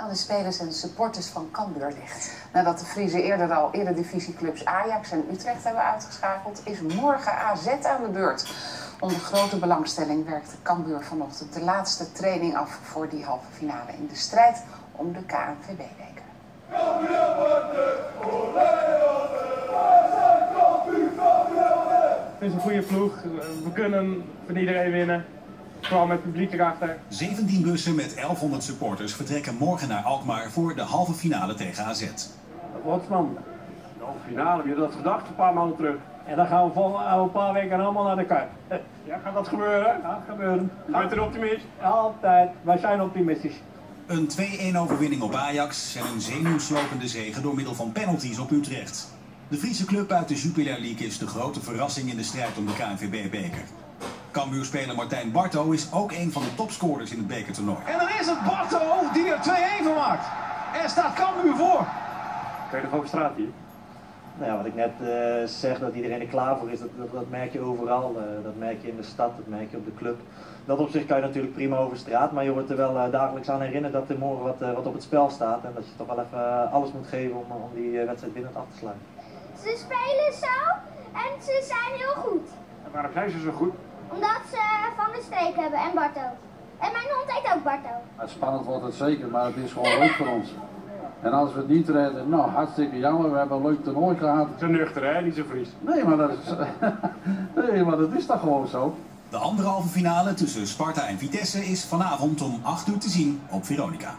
aan de spelers en supporters van Cambuur ligt. Nadat de Friese eerder al eredivisieclubs Ajax en Utrecht hebben uitgeschakeld, is morgen AZ aan de beurt. Onder grote belangstelling werkte Cambuur vanochtend de laatste training af voor die halve finale in de strijd om de KNVB-beker. Het is een goede ploeg. We kunnen van iedereen winnen. Vooral met publiek erachter. 17 bussen met 1100 supporters vertrekken morgen naar Alkmaar voor de halve finale tegen AZ. Rotsman, de halve finale, wie had dat gedacht een paar maanden terug? En dan gaan we vol, een paar weken allemaal naar de Kuip. Ja, gaat dat gebeuren? Gaat gebeuren. Je bent een optimist? Altijd. Wij zijn optimistisch. Een 2-1 overwinning op Ajax en een zenuwslopende zege door middel van penalties op Utrecht. De Friese club uit de Jupiler League is de grote verrassing in de strijd om de KNVB-beker. Cambuurspeler Martijn Barto is ook een van de topscorers in het bekertoernooi. En dan is het Barto die er 2-1 van maakt. Er staat Cambuur voor. Kan je nog over straat hier? Nou ja, wat ik net uh, zeg, dat iedereen er klaar voor is, dat, dat, dat merk je overal. Uh, dat merk je in de stad, dat merk je op de club. Dat op zich kan je natuurlijk prima over straat, maar je wordt er wel uh, dagelijks aan herinnerd dat er morgen wat, wat op het spel staat. En dat je toch wel even alles moet geven om, om die wedstrijd binnen af te sluiten. Ze spelen zo en ze zijn heel goed. En waarom zijn ze zo goed? Omdat ze Van de Streek hebben en Barto. En mijn hond heet ook Barto. Het spannend wordt het zeker, maar het is gewoon leuk voor ons. En als we het niet redden, nou hartstikke jammer, we hebben een leuk toernooi gehad. Zo nuchter hè, niet zo fris. Nee, maar dat is, nee, maar dat is toch gewoon zo. De andere halve finale tussen Sparta en Vitesse is vanavond om 8 uur te zien op Veronica.